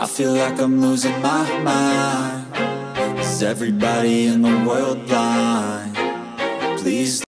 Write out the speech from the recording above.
I feel like I'm losing my mind Is everybody in the world blind? Please